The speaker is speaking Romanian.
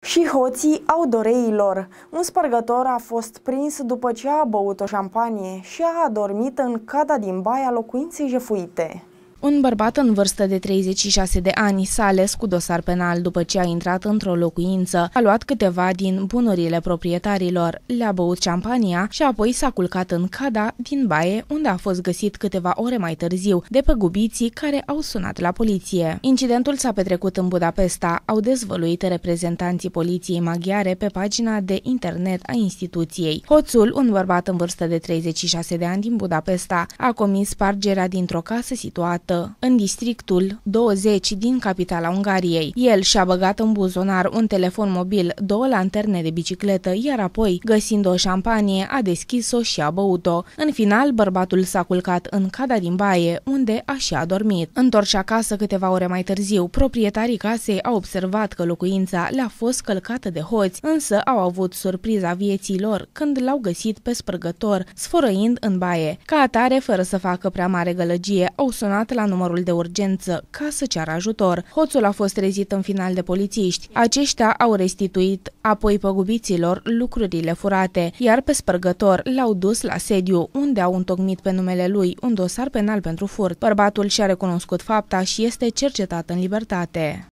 Și hoții audoreilor. Un spărgător a fost prins după ce a băut o șampanie și a adormit în cada din baia locuinței jefuite. Un bărbat în vârstă de 36 de ani s-a ales cu dosar penal după ce a intrat într-o locuință, a luat câteva din bunurile proprietarilor, le-a băut șampania și apoi s-a culcat în cada din baie, unde a fost găsit câteva ore mai târziu de păgubiții care au sunat la poliție. Incidentul s-a petrecut în Budapesta, au dezvăluit reprezentanții poliției maghiare pe pagina de internet a instituției. Hoțul, un bărbat în vârstă de 36 de ani din Budapesta, a comis spargerea dintr-o casă situată în districtul 20 din capitala Ungariei. El și-a băgat în buzunar un telefon mobil, două lanterne de bicicletă, iar apoi, găsind o șampanie, a deschis-o și a băut-o. În final, bărbatul s-a culcat în cada din baie, unde a și adormit. Întors acasă câteva ore mai târziu, proprietarii casei au observat că locuința le-a fost călcată de hoți, însă au avut surpriza vieții lor când l-au găsit pe spărgător, sfărăind în baie. Ca atare, fără să facă prea mare gălăgie, au sunat la numărul de urgență ca să ceară ajutor. Hoțul a fost trezit în final de polițiști. Aceștia au restituit apoi păgubiților lucrurile furate, iar pe spărgător l-au dus la sediu, unde au întocmit pe numele lui un dosar penal pentru furt. Bărbatul și-a recunoscut fapta și este cercetat în libertate.